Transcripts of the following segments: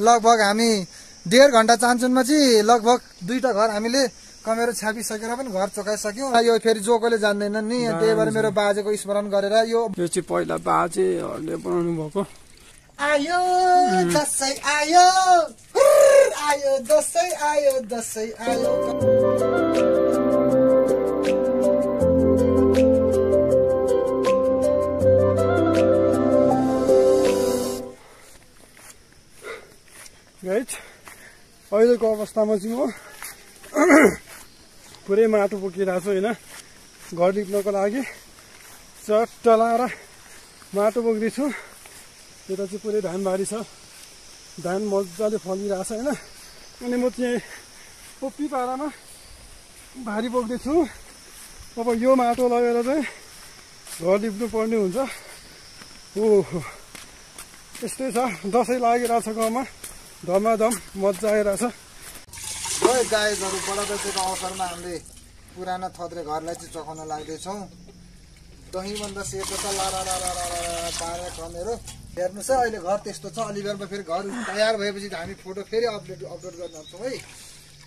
लगभग हामी डेढ घन्टा चान्चुनमा चाहिँ लगभग दुईवटा घर हामीले कमेरो छ्यापिसकेर पनि घर चोकाइसक्यौँ। यो फेरि जोकोले जान्दैनन् नि। त्यही भएर मेरो बाजेको स्मरण गरेर यो यो चाहिँ पहिला बाजेहरूले बनाउनु भएको। आयो दसैँ आयो। आयो दसैँ आयो दसैँ आयो। राइट अहिलेको अवस्थामा चाहिँ म पुरै माटो बोकिरहेको छु होइन घर लिप्नको लागि चट्ट लाएर माटो बोक्दैछु यता चाहिँ पुरै धानबारी छ धान मजाले फलिरहेछ होइन अनि म चाहिँ पोपी पारामा भारी बोक्दैछु अब यो माटो लगेर चाहिँ घर लिप्नु पर्ने हुन्छ ओहो यस्तै छ दसैँ लागिरहेछ गाउँमा धमाधम मजा आइरहेछ। है गायकहरू बडा दसैँको अवसरमा हामीले पुराना थत्रे घरलाई चाहिँ चखाउन लाग्दैछौँ। दहीभन्दा सेतो लारा पारेर कमेरो हेर्नुहोस् है अहिले घर त्यस्तो छ। अलिबेरमा फेरि घर तयार भएपछि त हामी फोटो फेरि अपलोड अपलोड गर्न जान्छौँ है।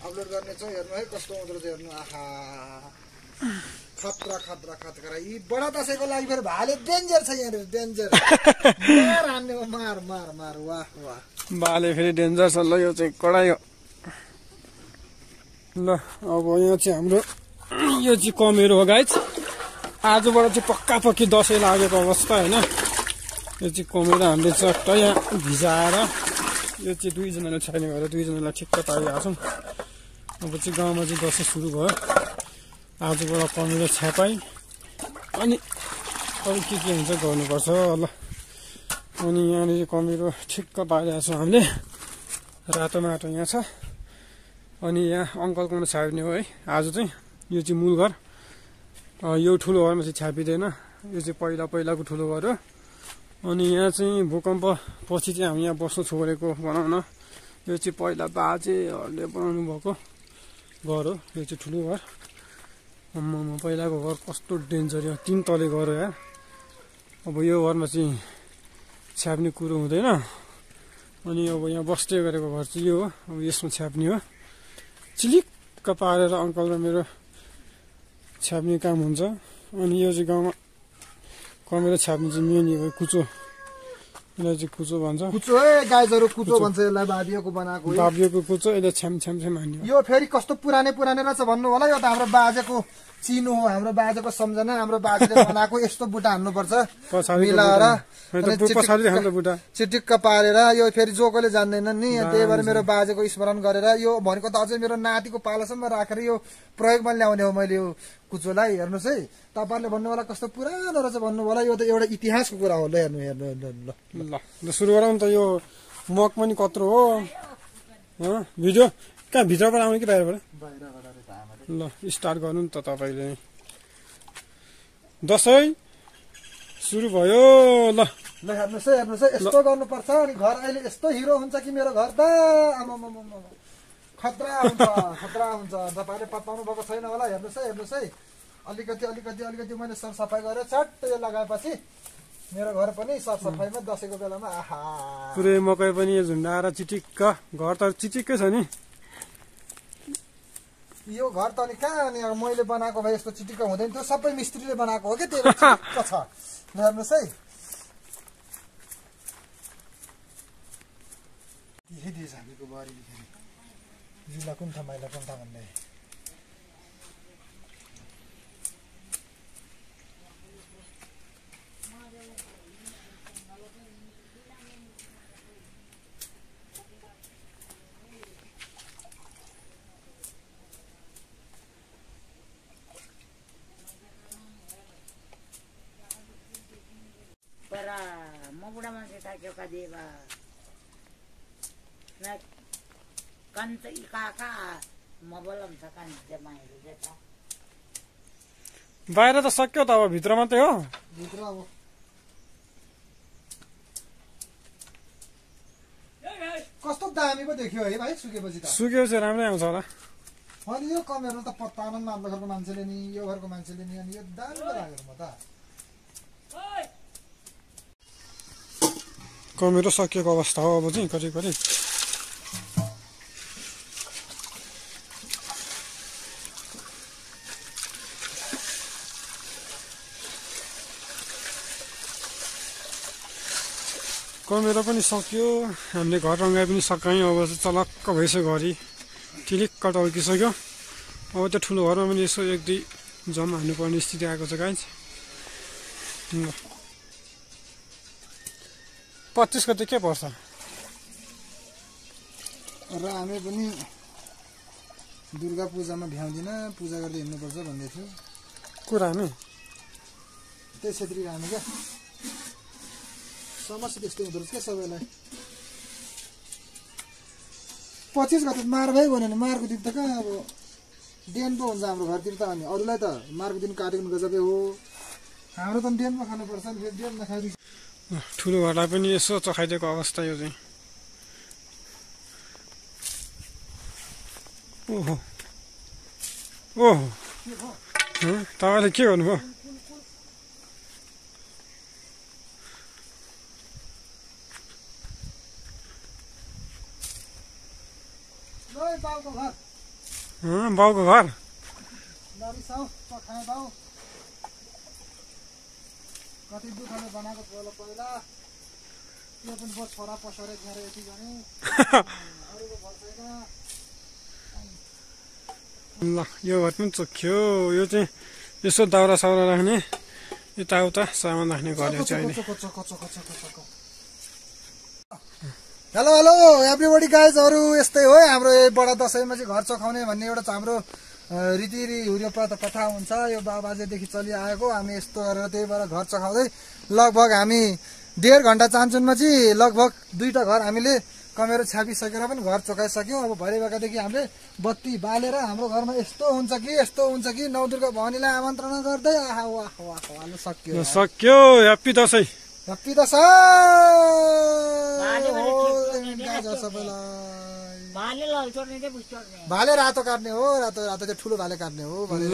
अपलोड गर्नेछौँ हेर्नु है कस्तो हुँदो रहेछ हेर्नु। आहा। खतरा खतरा खतरा। यी बडा दसैँको लागि फेरि भाले डेन्जर छ यहाँनिर डेन्जर मार हान्ने मार मार मार। वाह वाह। बाले फेरि डेन्जर छ ल यो चाहिँ कडाइ हो। ल अब यहाँ चाहिँ हाम्रो यो चाहिँ कमेरो हो गाइज आजबाट चाहिँ पक्का पक्की दसैँ लागेको अवस्था होइन? यो चाहिँ कमेरो हामीले चट्ट यहाँ भिजाएर यो चाहिँ दुईजनाले छैन भएर दुईजनालाई ठिक्क पारिरहेको छौँ। अब चाहिँ गाउँमा चाहिँ दसैँ सुरु भयो। आजबाट कमेरो छ्यापाइ अनि अरू के के हुन्छ गर्नुपर्छ ल। अनि यहाँनिर कमेरो ठिक्क पारिरहेको छौँ हामीले। रातो माटो यहाँ छ। अनि यहाँ अङ्कलकोमा छापिने हो है? आज चाहिँ यो चाहिँ मूल घर। यो ठुलो घरमा चाहिँ छापिँदैन। यो चाहिँ पहिला पहिलाको ठुलो घर हो। अनि यहाँ चाहिँ भूकम्प पछि चाहिँ हामी यहाँ बस्नु छोडेको भनौँ न यो चाहिँ पहिला बाजेहरूले बनाउनु भएको घर हो। यो चाहिँ ठुलो घर। आम्मामा पहिलाको घर कस्तो डेन्जर यो तिन तले घर हो यार अब यो घरमा चाहिँ छ्याप्ने कुरो हुँदैन। अनि अब यहाँ बस्दै गरेको घर चाहिँ यो हो। अब यसमा छ्याप्ने हो। चिलिक्क पारेर अङ्कल र मेरो छ्याप्ने काम हुन्छ। अनि यो चाहिँ गाउँमा कमेरो छ्याप्ने चाहिँ मेन यो कुचो। यसलाई चाहिँ कुचो भन्छ। कुचो है गाइजहरू कुचो भन्छ यसलाई बाबिएको बनाएको। बाबिएको कुचो यसले छ्याम छ्याम छ्याम हान्ने हो। यो फेरि कस्तो पुरानै पुरानै रहेछ भन्नु होला यो त हाम्रो बाजेको चिनो हो हाम्रो बाजेको सम्झना हाम्रो बाजेले बनाएको यस्तो बुटा हान्नुपर्छ। मिलाएर चिटिक्क- पारेर यो फेरि जोकोले जान्दैनन् नि। त्यही भएर मेरो बाजेको स्मरण गरेर यो भनेको त अझै मेरो नातिको पालासम्म राखेर यो प्रयोगमा ल्याउने हो मैले यो कुचोलाई। हेर्नुहोस् है तपाईँहरूले भन्नु होला कस्तो पुरानो रहेछ भन्नु होला। यो त एउटा इतिहासको कुरा हो। ल हेर्नु हेर्नु, ल। ल। ल सुरु गरौँ त यो मग पनि कत्रो हो। हँ, भिडियो कहाँ भित्रबाट आउने कि बाहिरबाट? ल स्टार्ट गर्नु नि त तपाईँले। दसैँ सुरु भयो। ल। ल हेर्नुहोस् है हेर्नुहोस् है यस्तो गर्नुपर्छ अनि घर अहिले यस्तो हिरो हुन्छ कि मेरो घर? त आमामामामा। खतरा हुन्छ खतरा हुन्छ। तपाईँले पत्ताउनु भएको छैन होला हेर्नुहोस् है हेर्नुहोस् है। अलिकति अलिकति अलिकति मैले सरसफाइ गरेर चट्ट यो लगाएपछि मेरो घर पनि सरसफाइमा दसैँको बेलामा आहा। पुरै मकै पनि यो झुन्डाएर चिटिक्क। घर त चिटिक्कै छ नि। यो घर त अनि कहाँ अनि मैले बनाएको भए यस्तो चिटिक्क हुँदैन थियो। सबै मिस्त्रीले बनाएको हो क्या त्यो छ? हेर्नुहोस् है। लेखिदिएछ हामीको बुहारी लेखेर जिल्ला कुन ठाउँ माइला कुन ठाउँ भन्ने। Para mabuda man kita kyo ka di ba? Na kanta ikaka mabalam sa kan jemai jeta. बाहिर त सक्यो त अब भित्र मात्रै हो भित्र अब कस्तो दामी पो देखियो है भाइ सुकेपछि त सुक्यो चाहिँ राम्रै आउँछ होला अनि यो कमेरो त पत्ता आनन्द मान्दा घरको मान्छेले नि यो घरको मान्छेले नि अनि यो दामी पो लाग्यो म त कमेरो सकिएको अवस्था हो अब चाहिँ करिब करिब कमेरो पनि सकियो हामीले घर रङ्गाइ पनि सकायौँ अब चाहिँ चलक्क भइसक्यो घरि ठिलिक्क टल्किसक्यो अब त्यो ठुलो घरमा पनि यसो एक दुई जम्मा हान्नुपर्ने स्थिति आएको छ गाइन्छ पच्चिस गते के पर्छ र हामी पनि दुर्गा पूजामा भ्याउँदिन पूजा गर्दै हिँड्नुपर्छ भन्दै थियो कुरा हामी त्यही छेत्री हामी क्या समस्या त्यस्तो हुँदो रहेछ क्या सबैलाई पच्चिस गते मार भयो भने मारको दिन त कहाँ अब बिहान पो हुन्छ हाम्रो घरतिर त अनि अरूलाई त मारको दिन काटेको गजबै हो हाम्रो त बिहानमा खानुपर्छ नि फेरि बिहान नखाइदिन्छ ल, ठुलो घरलाई पनि यसो चखाइदिएको अवस्था यो चाहिँ। ओहो। ओहो। तपाईँले के गर्नुभयो बाउको घर हँ, बाउको घर नरिसाउ चखाए बाउ कति दुःखले बनाएको पहिला पहिला। त्यो पनि बस छोरा पसरे खेर यति गर्ने अरूको घर छैन। ल यो घर पनि चोख्यो। यो चाहिँ यसो दाउरा साउरा राख्ने यताउता सामान राख्ने यो चाहिँ अहिले। हेलो हेलो एभ्रीबडी गाइजहरू यस्तै हो। हाम्रो बडा दसैँमा चाहिँ घर चखाउने भन्ने एउटा हाम्रो अ, रीति हुर्यो प्रथा प्रथा हुन्छ यो बाबाजेदेखि चलिआएको हामी यस्तो गरेर त्यही भएर घर चखाउँदै लगभग हामी डेढ घन्टा चान्चुनमा चाहिँ लगभग दुईवटा घर हामीले कमेरो छ्यापिसकेर पनि घर चोकाइसक्यौँ। अब भरे बेलादेखि हामीले बत्ती बालेर हाम्रो घरमा यस्तो हुन्छ कि यस्तो हुन्छ कि नौ दुर्गा भवानीलाई आमन्त्रणा गर्दै आहा वाह वाह वाह सक्यो सक्यो ह्याप्पी दसैँ। हेप्पी दसैँ। सबैलाई। भाले रातो काट्ने हो रातो रातो चाहिँ ठुलो भाले काट्ने हो भनेर